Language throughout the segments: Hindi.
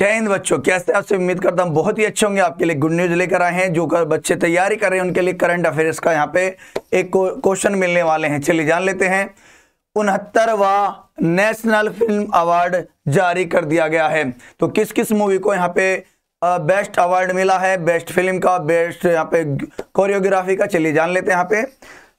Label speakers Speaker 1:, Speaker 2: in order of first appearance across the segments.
Speaker 1: जय हिंद बच्चों, कैसे आपसे उम्मीद करता हूँ बहुत ही अच्छे होंगे, आपके लिए गुड न्यूज़ लेकर आए हैं, जो कर बच्चे तैयारी कर रहे हैं, उनके लिए करंट अफेयर्स का यहाँ पे एक क्वेश्चन मिलने वाले हैं। चलिए जान लेते हैं। उनहत्तरवा नेशनल फ़िल्म अवार्ड जारी कर दिया गया है। तो किस किस मूवी को यहाँ पे बेस्ट अवार्ड मिला है? बेस्ट फ़िल्म का बेस्ट यहाँ पे कोरियोग्राफी का, चलिए जान लेते हैं यहाँ पे।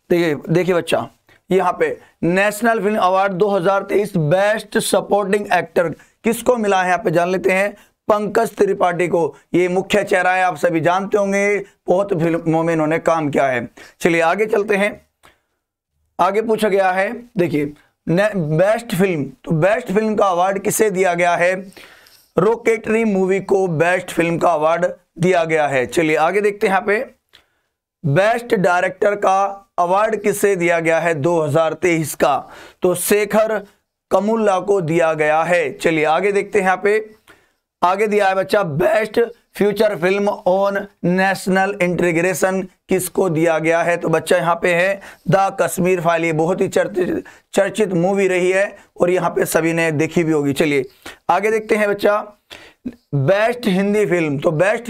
Speaker 1: देखिए देखिए बच्चा, यहाँ पे national film award 2023 best supporting actor किसको मिला है यहाँ पे जान लेते हैं। पंकज त्रिपाठी को, ये मुख्य चेहरा है, आप सभी जानते होंगे। बहुत फ़िल्मों में इन्होंने काम किया है। चलिए आगे चलते हैं। आगे पूछा गया है, देखिए बेस्ट फ़िल्म तो बेस्ट फ़िल्म का अवार्ड किसे दिया गया है? रोकेटरी मूवी को बेस्ट फ़िल्म का अवार्ड दिया गया है। चलिए आगे देखते हैं यहाँ पे। बेस्ट डायरेक्टर का अवार्ड किसे दिया गया है 2023 का? तो शेखर कमुल्ला को दिया गया है। चलिए आगे देखते हैं यहाँ पे। आगे दिया है बच्चा best future film on national integration किसको दिया गया है? तो बच्चा यहाँ पे है, द कश्मीर फ़ाइल। ये बहुत ही चर्चित चर्चित मूवी रही है और यहाँ पे सभी ने देखी भी होगी। चलिए आगे देखते हैं बच्चा बेस्ट हिंदी फ़िल्म तो बेस्ट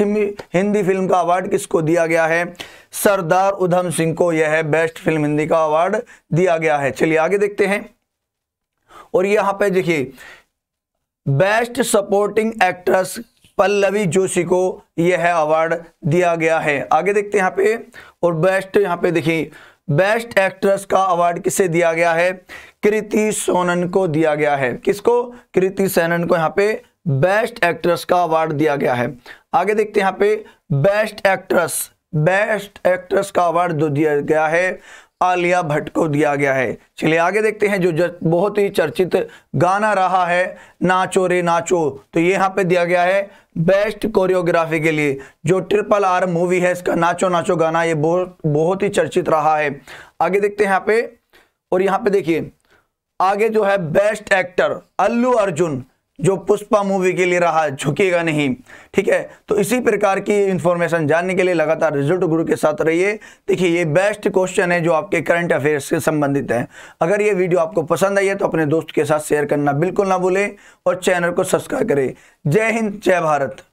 Speaker 1: हिंदी फ़िल्म का अवार्ड किसको दिया गया है? सरदार उधम सिंह को यह बेस्ट फ़िल्म हिंदी का अवार्ड दिया गया है। चलिए आगे देखते हैं। और यहाँ पे देखिए best supporting actress Pallavi Joshi को यह अवार्ड दिया गया है। आगे देखते हैं यहाँ पे, और बेस्ट यहाँ पे देखिए बेस्ट एक्ट्रेस का अवार्ड किसे दिया गया है? कृति सोनन को दिया गया है। किसको? कृति सोनन को यहाँ पे बेस्ट एक्ट्रेस का अवार्ड दिया गया है। आगे देखते हैं यहाँ पे बेस्ट एक्ट्रेस बेस्ट एक्ट्रेस का अवार्ड दिया गया है। आलिया भट्ट को दिया गया है। चलिए आगे देखते हैं जो बहुत ही चर्चित गाना रहा है, नाचो रे नाचो। तो ये यहाँ पे दिया गया है बेस्ट कोरियोग्राफी के लिए। जो ट्रिपल आर मूवी है, इसका नाचो नाचो गाना, ये बहुत बहुत ही चर्चित रहा है। आगे देखते हैं यहाँ पे और यहाँ पे देखिए, आगे जो है बेस्ट एक्टर अल्लू अर्जुन। जो पुष्पा मूवी के लिए रहा झुकेगा नहीं, ठीक है? तो इसी प्रकार की इंफॉर्मेशन जानने के लिए लगातार रिज़ल्ट गुरु के साथ रहिए। देखिए, ये बेस्ट क्वेश्चन है जो आपके करंट अफेयर्स से संबंधित है। अगर ये वीडियो आपको पसंद आई है तो अपने दोस्त के साथ शेयर करना बिल्कुल ना भूलें और चैनल को सब्सक्राइब करें। जय हिंद, जय भारत।